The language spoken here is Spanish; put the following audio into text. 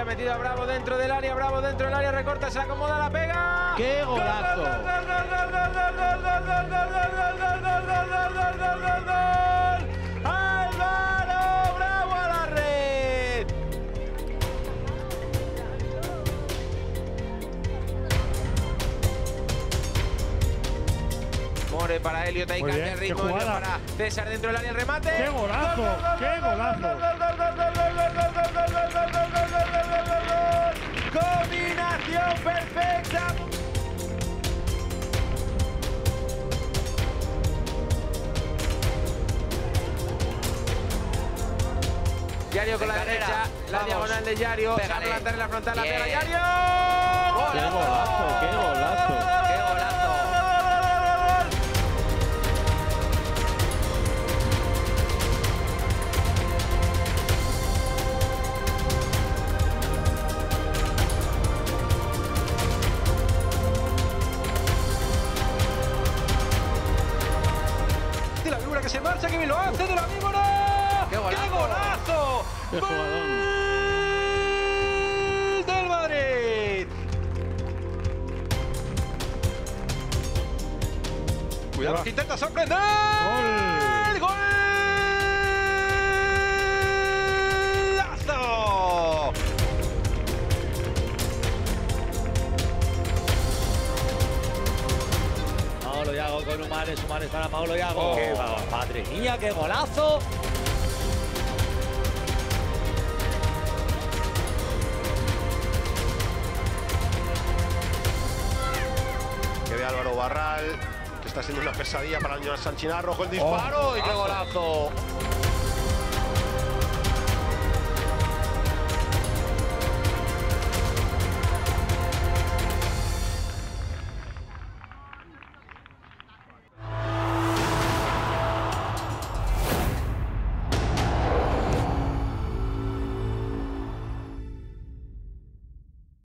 área, metido a Bravo dentro del área, Bravo dentro del área, recorta, se acomoda, la pega. ¡Qué golazo! Álvaro Bravo a la red. More para Elliot, ahí cambia el ritmo para César dentro del área, el remate. ¡Qué golazo! ¡Qué golazo! Perfecta. Yario con De la carrera. derecha, la Vamos. diagonal de Yario, se va a plantar en la frontal, la pega Yario. Que se marcha, que bien lo hace, de la víbora. ¡Qué golazo! golazo! ¡Qué ¡Gol jugadón! del Madrid! Cuidado que intenta sorprender. ¡Gol! ¡Golazo! Humanes, Humanes para Paolo Yago. Oh. ¡Qué madre mía, qué golazo! Que ve Álvaro Barral, que está siendo una pesadilla para el señor Sanchinarro, el disparo y qué golazo.